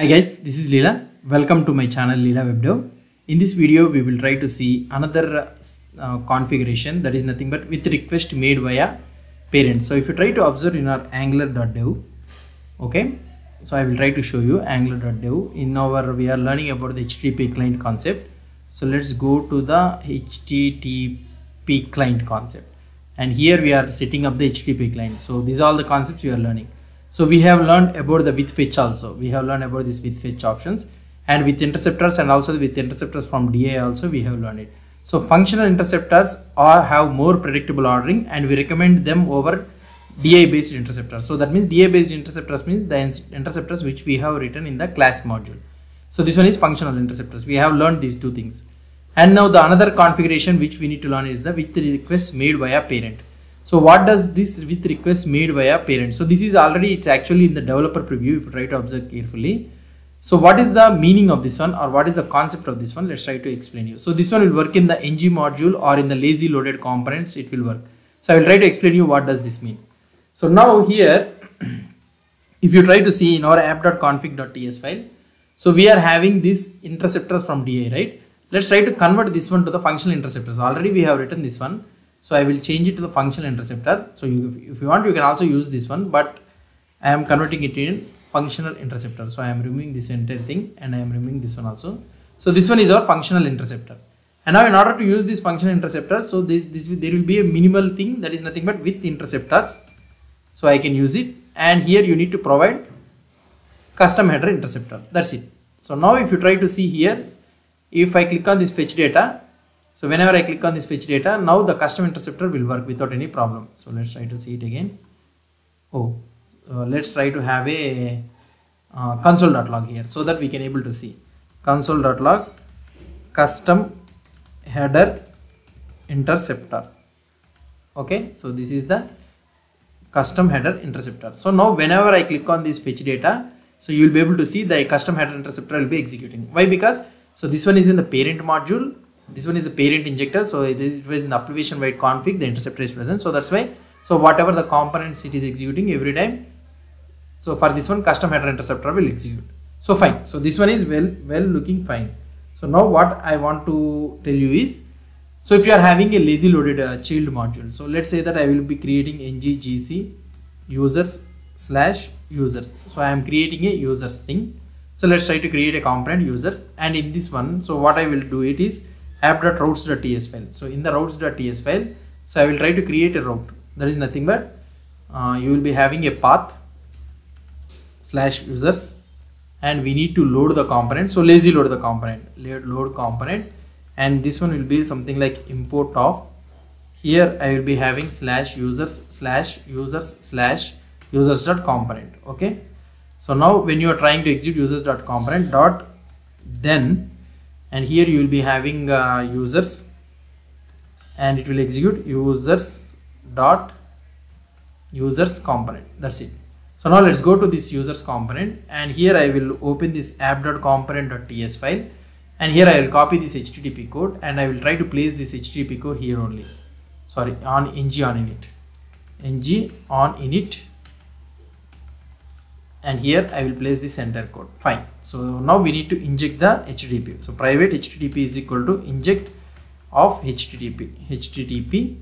Hi guys, this is Leela. Welcome to my channel Leela WebDev. In this video, we will try to see another uh, configuration that is nothing but with request made via parent. So if you try to observe in our angular.dev, okay, so I will try to show you angular.dev. In our, we are learning about the HTTP client concept. So let's go to the HTTP client concept. And here we are setting up the HTTP client. So these are all the concepts we are learning. So we have learned about the with fetch also. We have learned about this with fetch options and with interceptors and also with interceptors from DI also we have learned it. So functional interceptors are have more predictable ordering and we recommend them over DI based interceptors. So that means DI based interceptors means the interceptors which we have written in the class module. So this one is functional interceptors. We have learned these two things. And now the another configuration which we need to learn is the with request made via parent. So what does this with request made via parent? So this is already, it's actually in the developer preview if you try to observe carefully. So what is the meaning of this one or what is the concept of this one? Let's try to explain you. So this one will work in the ng module or in the lazy loaded components, it will work. So I will try to explain you what does this mean. So now here, if you try to see in our app.config.ts file, so we are having these interceptors from DI, right? Let's try to convert this one to the functional interceptors. Already we have written this one. So I will change it to the functional interceptor. So you, if you want, you can also use this one, but I am converting it in functional interceptor. So I am removing this entire thing and I am removing this one also. So this one is our functional interceptor. And now in order to use this functional interceptor, so this, this there will be a minimal thing that is nothing but with interceptors. So I can use it. And here you need to provide custom header interceptor. That's it. So now if you try to see here, if I click on this fetch data, so whenever I click on this fetch data, now the custom interceptor will work without any problem. So let's try to see it again. Oh, uh, let's try to have a uh, console.log here so that we can able to see console.log custom header interceptor. Okay, so this is the custom header interceptor. So now whenever I click on this fetch data, so you will be able to see the custom header interceptor will be executing. Why? Because so this one is in the parent module this one is the parent injector so it was in the application wide config the interceptor is present. So that's why so whatever the components it is executing every time so for this one custom header interceptor will execute. So fine. So this one is well well looking fine. So now what i want to tell you is so if you are having a lazy loaded uh, child module so let's say that i will be creating ng g c users slash users. So i am creating a users thing. So let's try to create a component users. And in this one so what i will do it is app.routes.ts file. So in the routes.ts file, so I will try to create a route. That is nothing but uh, you will be having a path slash users and we need to load the component. So lazy load the component, load component and this one will be something like import of here I will be having slash users slash users slash users dot component. Okay. So now when you are trying to execute users dot component dot then and here you will be having uh, users. And it will execute users dot users component. That's it. So now let's go to this users component. And here I will open this app.component.ts file. And here I will copy this HTTP code. And I will try to place this HTTP code here only. Sorry on ng on init. Ng on init and here I will place the enter code. Fine. So now we need to inject the HTTP so private HTTP is equal to inject of HTTP HTTP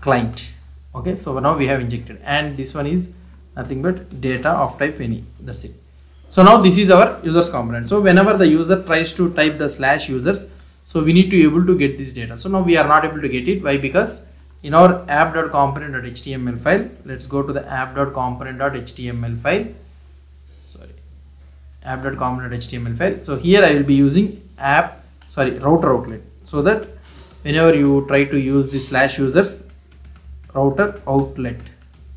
client. Okay so now we have injected. And this one is nothing but data of type any. That's it. So now this is our users component. So whenever the user tries to type the slash users so we need to be able to get this data. So now we are not able to get it. Why? Because in our app.component.html file let's go to the app.component.html file. Sorry. app.component.html file. So here i will be using app sorry router outlet. So that whenever you try to use the slash users router outlet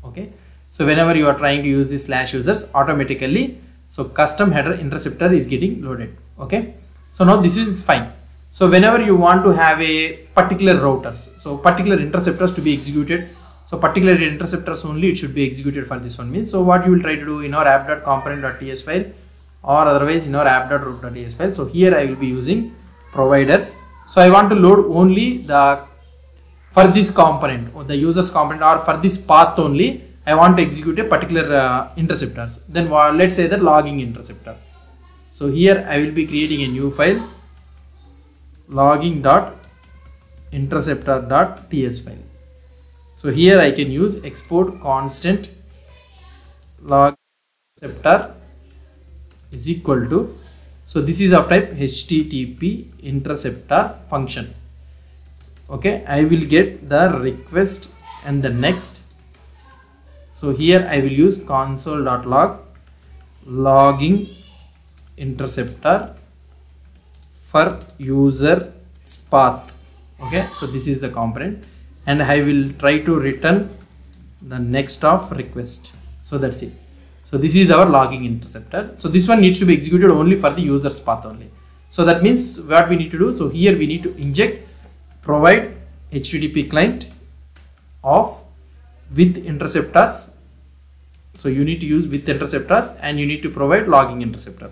okay? So whenever you are trying to use the slash users automatically so custom header interceptor is getting loaded okay? So now this is fine so whenever you want to have a particular routers, so particular interceptors to be executed, so particular interceptors only it should be executed for this one means. So what you will try to do in our app.component.ts file or otherwise in our app.root.ts file. So here I will be using providers. So I want to load only the for this component or the users component or for this path only I want to execute a particular uh, interceptors. Then let's say the logging interceptor. So here I will be creating a new file logging dot interceptor dot ts file. So here I can use export constant log interceptor is equal to so this is of type http interceptor function okay i will get the request and the next so here i will use console.log logging interceptor for user path. Okay so this is the component. And i will try to return the next of request. So that's it. So this is our logging interceptor. So this one needs to be executed only for the user's path only. So that means what we need to do so here we need to inject provide http client of with interceptors. So you need to use with interceptors and you need to provide logging interceptor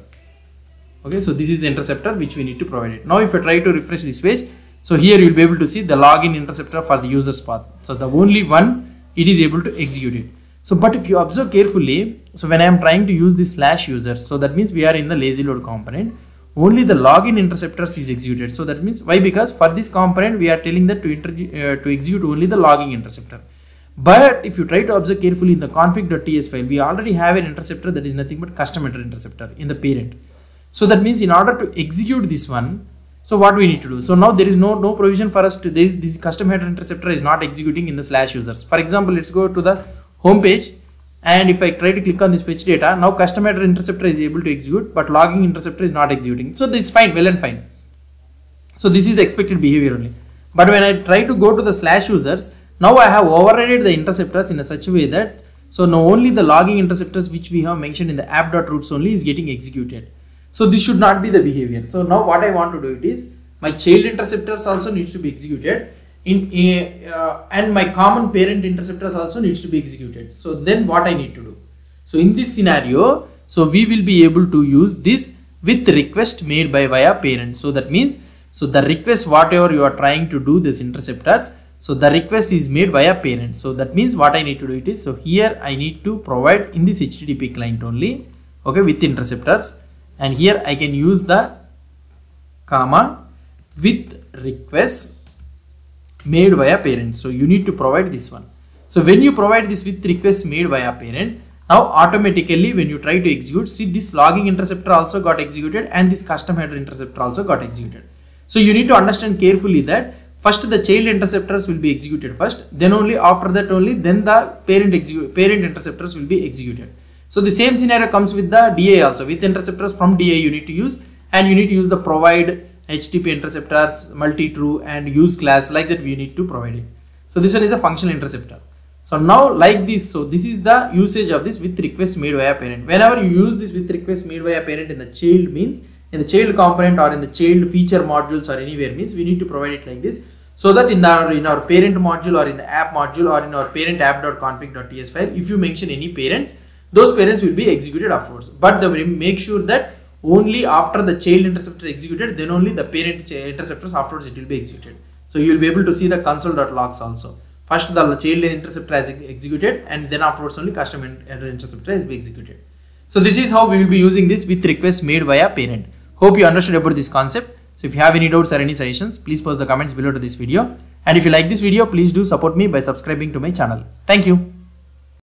okay so this is the interceptor which we need to provide it. Now if I try to refresh this page so here you'll be able to see the login interceptor for the user's path. So the only one it is able to execute it. So but if you observe carefully so when I am trying to use the slash users so that means we are in the lazy load component only the login interceptors is executed. So that means why? Because for this component we are telling that to, uh, to execute only the logging interceptor. But if you try to observe carefully in the config.ts file we already have an interceptor that is nothing but custom interceptor in the parent so that means in order to execute this one so what we need to do? So now there is no no provision for us to this, this custom header interceptor is not executing in the slash users. For example let's go to the home page. And if I try to click on this page data now custom header interceptor is able to execute but logging interceptor is not executing. So this is fine well and fine. So this is the expected behavior only. But when I try to go to the slash users now I have overridden the interceptors in a such a way that so now only the logging interceptors which we have mentioned in the app.routes only is getting executed so this should not be the behavior. So now what I want to do it is my child interceptors also needs to be executed. In a, uh, and my common parent interceptors also needs to be executed. So then what i need to do? So in this scenario so we will be able to use this with request made by via parent. So that means so the request whatever you are trying to do this interceptors so the request is made via parent. So that means what i need to do it is so here i need to provide in this http client only okay with interceptors and here i can use the comma with request made by a parent. So you need to provide this one. So when you provide this with request made by a parent, now automatically when you try to execute, see this logging interceptor also got executed and this custom header interceptor also got executed. So you need to understand carefully that first the child interceptors will be executed first, then only after that only then the parent parent interceptors will be executed. So the same scenario comes with the DI also. With interceptors from DI you need to use and you need to use the provide HTTP interceptors, multi-true and use class like that we need to provide it. So this one is a functional interceptor. So now like this, so this is the usage of this with request made by a parent. Whenever you use this with request made by a parent in the child means in the child component or in the child feature modules or anywhere means we need to provide it like this so that in our in our parent module or in the app module or in our parent app.config.ts file if you mention any parents those parents will be executed afterwards. But the make sure that only after the child interceptor executed then only the parent interceptors afterwards it will be executed. So you will be able to see the console.logs also. First the child interceptor is executed and then afterwards only custom uh, interceptor is be executed. So this is how we will be using this with requests made via parent. Hope you understood about this concept. So if you have any doubts or any suggestions please post the comments below to this video. And if you like this video please do support me by subscribing to my channel. Thank you